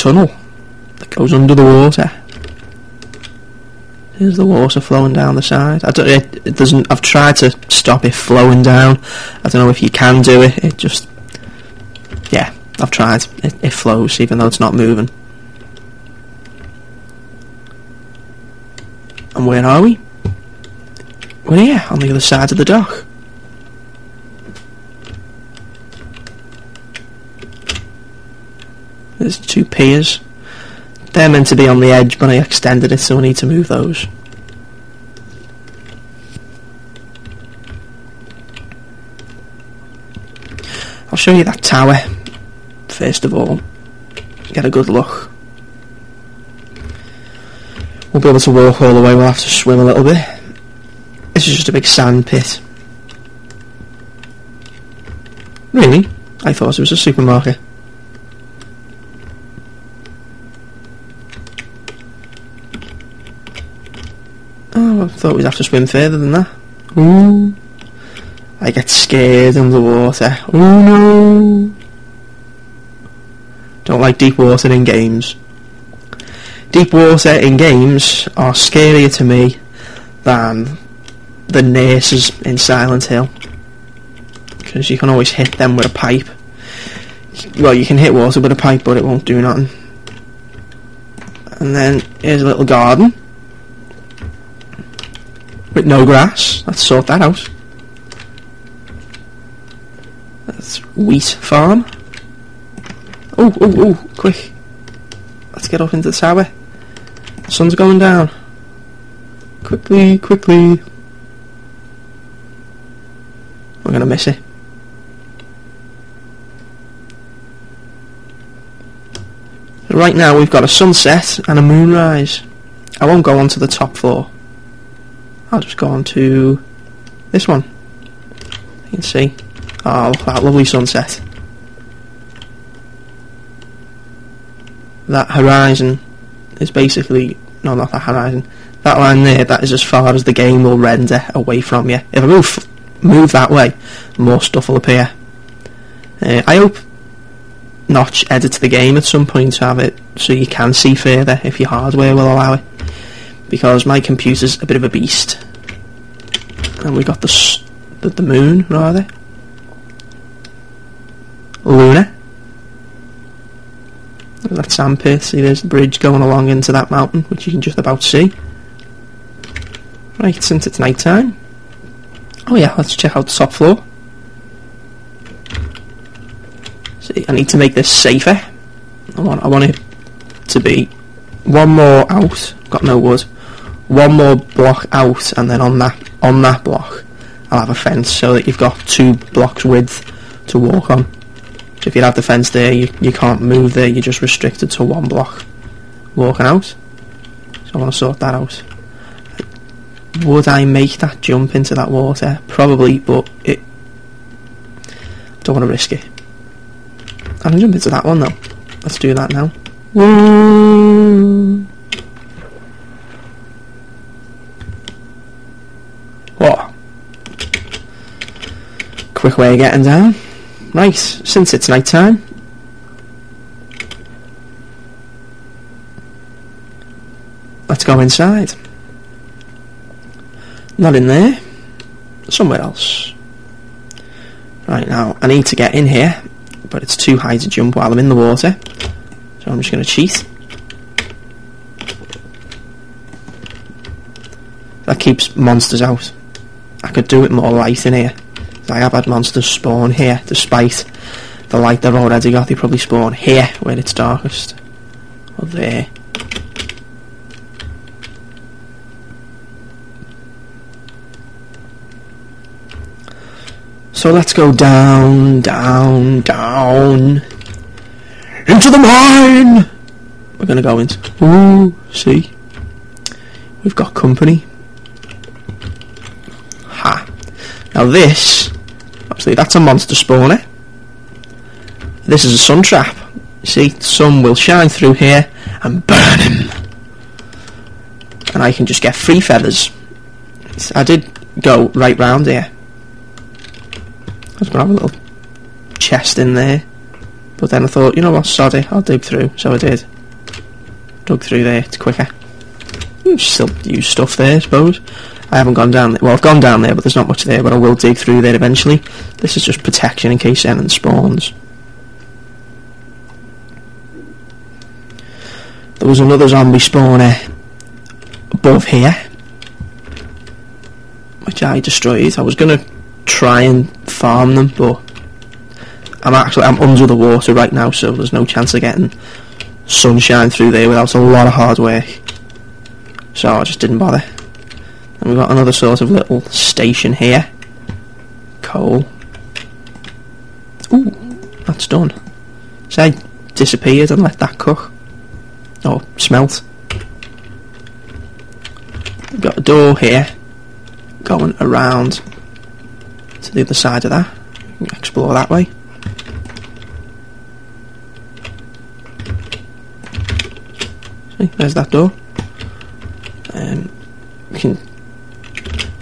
tunnel that goes under the water. Here's the water flowing down the side. I don't. It, it doesn't. I've tried to stop it flowing down. I don't know if you can do it. It just. Yeah, I've tried. It, it flows even though it's not moving. And where are we? We're here on the other side of the dock. There's two piers. They're meant to be on the edge, but I extended it, so I need to move those. I'll show you that tower, first of all. Get a good look. We'll be able to walk all the way, we'll have to swim a little bit. This is just a big sand pit. Really? I thought it was a supermarket. Oh, I thought we'd have to swim further than that. Ooh. I get scared underwater. Oh no. Don't like deep water in games. Deep water in games are scarier to me than the nurses in Silent Hill. Because you can always hit them with a pipe. Well, you can hit water with a pipe, but it won't do nothing. And then here's a little garden with no grass. Let's sort that out. That's wheat farm. Oh, oh, oh, quick. Let's get up into the tower. Sun's going down. Quickly, quickly. We're going to miss it. Right now we've got a sunset and a moonrise. I won't go on to the top floor. I'll just go on to this one. You can see. Oh, look at that lovely sunset. That horizon is basically... No, not that horizon. That line there, that is as far as the game will render away from you. If I move, move that way, more stuff will appear. Uh, I hope Notch edits the game at some point to have it so you can see further if your hardware will allow it because my computer's a bit of a beast. And we got the the, the moon, rather. Luna. That sand pit. See, there's the bridge going along into that mountain, which you can just about see. Right, since it's night time. Oh yeah, let's check out the top floor. See, I need to make this safer. I want, I want it to be one more out. Got no wood one more block out and then on that on that block I'll have a fence so that you've got two blocks width to walk on. So if you have the fence there you, you can't move there, you're just restricted to one block walking out. So I want to sort that out. Would I make that jump into that water? Probably, but it don't want to risk it. I can jump into that one though. Let's do that now. Woo! What? Quick way of getting down. Right, since it's night time. Let's go inside. Not in there. Somewhere else. Right now, I need to get in here, but it's too high to jump while I'm in the water. So I'm just going to cheat. That keeps monsters out. I could do it more light in here. I have had monsters spawn here, despite the light they've already got. They probably spawn here, where it's darkest. Or there. So let's go down, down, down. Into the mine! We're gonna go into... Ooh, see? We've got company. Ha. Now this, obviously that's a monster spawner. This is a sun trap. You see, the sun will shine through here and burn him. And I can just get free feathers. I did go right round here. I was going to have a little chest in there. But then I thought, you know what, sod I'll dig through. So I did. Dug through there, it's quicker. You still use stuff there, I suppose. I haven't gone down there. Well, I've gone down there, but there's not much there, but I will dig through there eventually. This is just protection in case anything spawns. There was another zombie spawner above here, which I destroyed. I was going to try and farm them, but I'm actually I'm under the water right now, so there's no chance of getting sunshine through there without a lot of hard work. So I just didn't bother. And we've got another sort of little station here. Coal. Ooh, that's done. So I disappeared and let that cook. Or smelt. We've got a door here going around to the other side of that. Explore that way. See, there's that door. Um, you can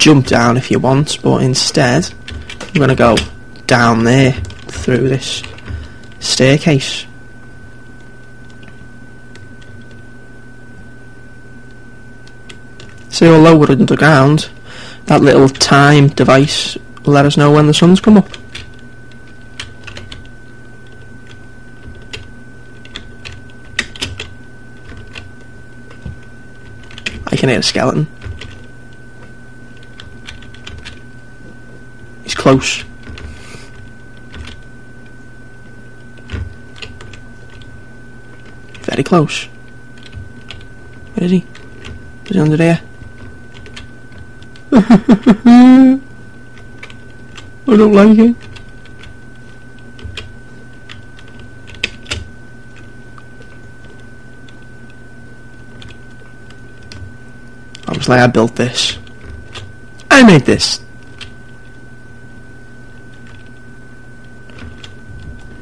jump down if you want, but instead I'm going to go down there through this staircase. So although we're underground, that little time device will let us know when the sun's come up. I can hear a skeleton. Close. Very close. Where is he? Is he under there? I don't like it. Obviously I built this. I made this.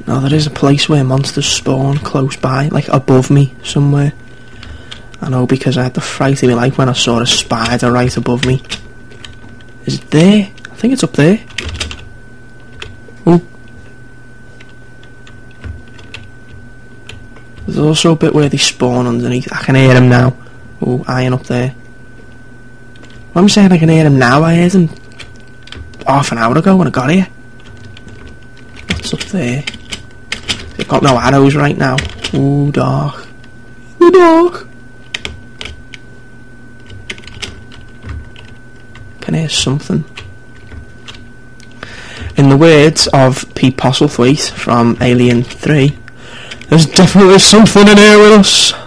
Now there is a place where monsters spawn close by, like above me somewhere. I know because I had the fright of me like when I saw a spider right above me. Is it there? I think it's up there. Oh. There's also a bit where they spawn underneath. I can hear them now. Oh, iron up there. What I'm saying I can hear them now, I heard them half an hour ago when I got here. What's up there? Got no arrows right now. Ooh, dark. Ooh, dark. Can hear something. In the words of Pete Postlethwaite from Alien 3, there's definitely something in here with us.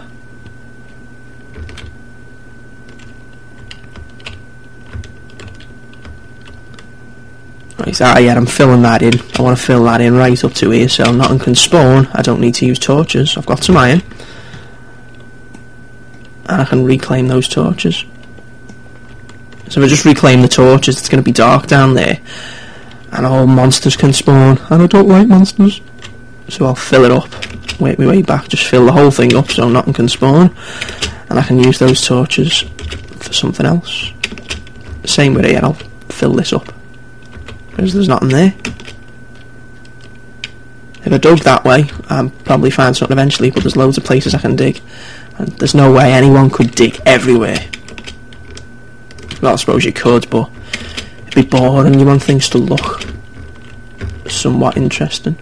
Right, ah yeah, I'm filling that in. I want to fill that in right up to here so nothing can spawn. I don't need to use torches. I've got some iron. And I can reclaim those torches. So if I just reclaim the torches, it's going to be dark down there. And all monsters can spawn. And I don't like monsters. So I'll fill it up. Wait my way back, just fill the whole thing up so nothing can spawn. And I can use those torches for something else. Same with here, I'll fill this up because there's nothing there. If I dug that way, I'll probably find something eventually, but there's loads of places I can dig. And there's no way anyone could dig everywhere. Well, I suppose you could, but it'd be boring. You want things to look somewhat interesting.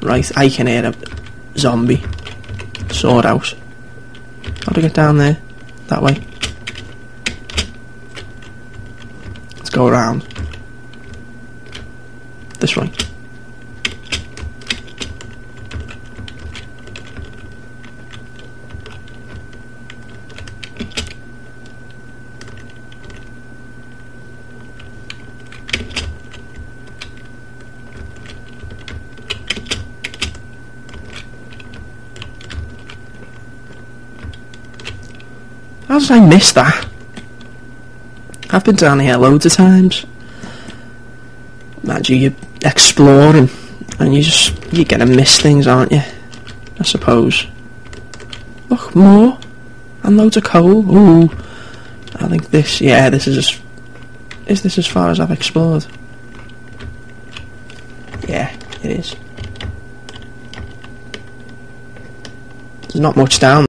Right, I can hear a zombie. Sword out. How do I get down there? That way. Let's go around. This way. How did I miss that? I've been down here loads of times. Imagine you exploring and you just you're gonna miss things, aren't you? I suppose. Look, more and loads of coal. Ooh, I think this. Yeah, this is as is this as far as I've explored? Yeah, it is. There's not much down